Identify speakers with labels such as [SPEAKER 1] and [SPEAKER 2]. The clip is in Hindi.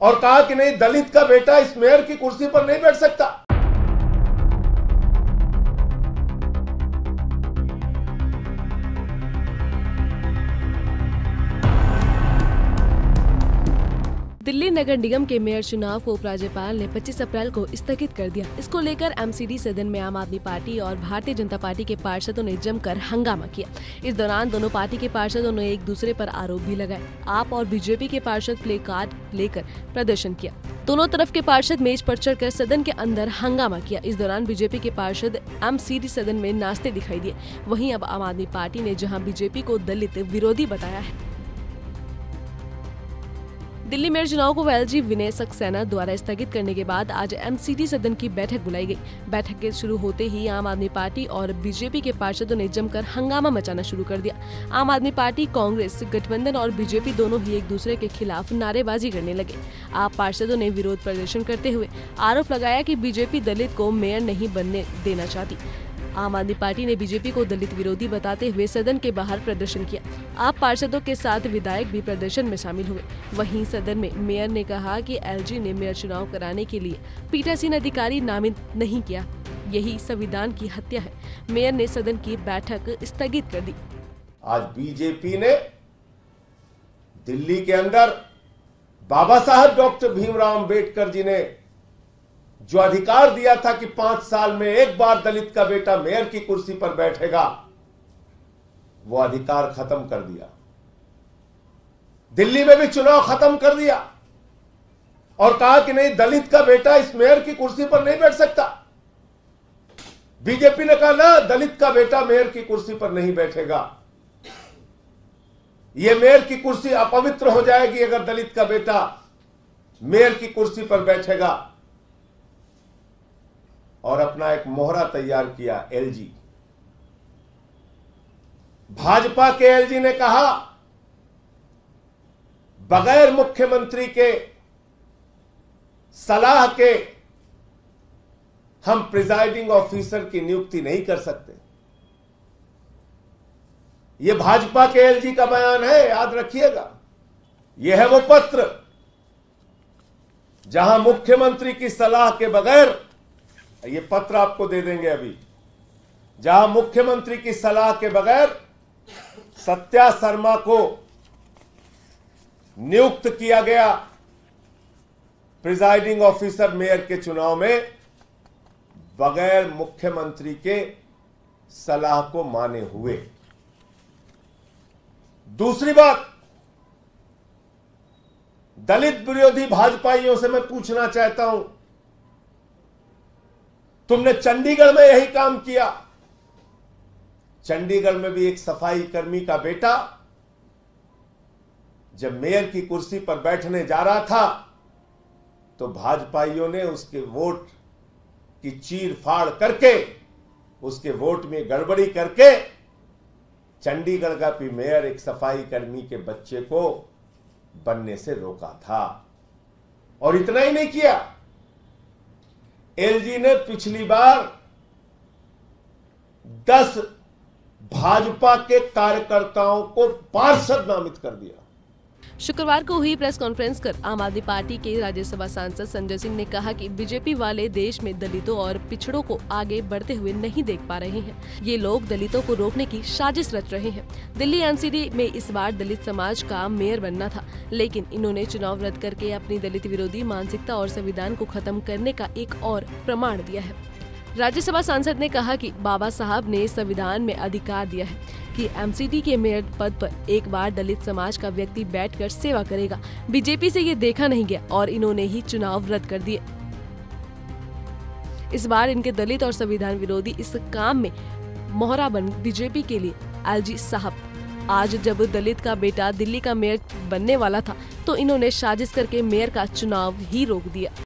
[SPEAKER 1] और कहा कि नहीं, दलित का बेटा इस मेयर की कुर्सी पर नहीं बैठ सकता।
[SPEAKER 2] दिल्ली नगर निगम के मेयर चुनाव को उपराज्यपाल ने 25 अप्रैल को स्थगित कर दिया। इसको लेकर एमसीडी सदन में आम आदमी पार्टी और भारतीय जनता पार्टी के पार्षदों ने जमकर हंगामा किया। इस दौरान दोनों पार्टी के पार्षदों ने एक दूसरे पर आरोप भी लगाए। आप और बीजेपी के पार्षद प्ले कार्ड लेकर प्रदर्शन किया। दोनों तरफ़ के पार्षद मेज पर चढ़कर सदन के अंदर हंगामा किया। इस दौरान बीजेपी के पार्षद एमसीडी सदन में नाचते दिखाई दिए। वहीं अब आम आदमी पार्टी ने जहाँ बीजेपी को दलित विरोधी बताया है। दिल्ली मेयर चुनाव को एलजी विनय सक्सेना द्वारा स्थगित करने के बाद आज एमसीडी सदन की बैठक बुलाई गई। बैठक के शुरू होते ही आम आदमी पार्टी और बीजेपी के पार्षदों ने जमकर हंगामा मचाना शुरू कर दिया। आम आदमी पार्टी, कांग्रेस, गठबंधन और बीजेपी दोनों ही एक दूसरे के खिलाफ नारेबाजी करने लगे। आप पार्षदों ने विरोध प्रदर्शन करते हुए आरोप लगाया की बीजेपी दलित को मेयर नहीं बनने देना चाहती। आम आदमी पार्टी ने बीजेपी को दलित विरोधी बताते हुए सदन के बाहर प्रदर्शन किया। आप पार्षदों के साथ विधायक भी प्रदर्शन में शामिल हुए। वहीं सदन में मेयर ने कहा कि एलजी ने मेयर चुनाव कराने के लिए पीठासीन अधिकारी नामित नहीं किया। यही संविधान की हत्या है। मेयर ने सदन की बैठक स्थगित कर दी।
[SPEAKER 1] आज बीजेपी ने दिल्ली के अंदर बाबा साहब डॉक्टर भीमराव अंबेडकर जी ने जो अधिकार दिया था कि पाँच साल में एक बार दलित का बेटा मेयर की कुर्सी पर बैठेगा, वो अधिकार खत्म कर दिया। दिल्ली में भी चुनाव खत्म कर दिया और कहा कि नहीं, दलित का बेटा इस मेयर की कुर्सी पर नहीं बैठ सकता। बीजेपी ने कहा, ना, दलित का बेटा मेयर की कुर्सी पर नहीं बैठेगा। यह मेयर की कुर्सी अपवित्र हो जाएगी अगर दलित का बेटा मेयर की कुर्सी पर बैठेगा। और अपना एक मोहरा तैयार किया एलजी। भाजपा के एलजी ने कहा, बगैर मुख्यमंत्री के, सलाह के, हम प्रिजाइडिंग ऑफिसर की नियुक्ति नहीं कर सकते। यह भाजपा के एलजी का बयान है, याद रखिएगा। यह है वो पत्र जहाँ मुख्यमंत्री की सलाह के बगैर ये पत्र आपको दे देंगे अभी। जहाँ मुख्यमंत्री की सलाह के बगैर सत्या शर्मा को नियुक्त किया गया प्रिजाइडिंग ऑफिसर मेयर के चुनाव में, बगैर मुख्यमंत्री के सलाह को माने हुए। दूसरी बात, दलित विरोधी भाजपाइयों से मैं पूछना चाहता हूँ तुमने चंडीगढ़ में यही काम किया। चंडीगढ़ में भी एक सफ़ाई कर्मी का बेटा जब मेयर की कुर्सी पर बैठने जा रहा था तो भाजपाइयों ने उसके वोट की चीर फाड़ करके, उसके वोट में गड़बड़ी करके, चंडीगढ़ का भी मेयर एक सफ़ाई कर्मी के बच्चे को बनने से रोका था। और इतना ही नहीं किया। एलजी ने पिछली बार दस भाजपा के कार्यकर्ताओं को पार्षद नामित कर दिया।
[SPEAKER 2] शुक्रवार को हुई प्रेस कॉन्फ्रेंस कर आम आदमी पार्टी के राज्यसभा सांसद संजय सिंह ने कहा कि बीजेपी वाले देश में दलितों और पिछड़ों को आगे बढ़ते हुए नहीं देख पा रहे हैं। ये लोग दलितों को रोकने की साजिश रच रहे हैं। दिल्ली एनसीडी में इस बार दलित समाज का मेयर बनना था, लेकिन इन्होंने चुनाव रद्द करके अपनी दलित विरोधी मानसिकता और संविधान को खत्म करने का एक और प्रमाण दिया है। राज्यसभा सांसद ने कहा कि बाबा साहब ने संविधान में अधिकार दिया है कि एमसीडी के मेयर पद पर एक बार दलित समाज का व्यक्ति बैठकर सेवा करेगा। बीजेपी से ये देखा नहीं गया और इन्होंने ही चुनाव रद्द कर दिए। इस बार इनके दलित और संविधान विरोधी इस काम में मोहरा बन बीजेपी के लिए। एलजी साहब, आज जब दलित का बेटा दिल्ली का मेयर बनने वाला था तो इन्होंने साजिश करके मेयर का चुनाव ही रोक दिया।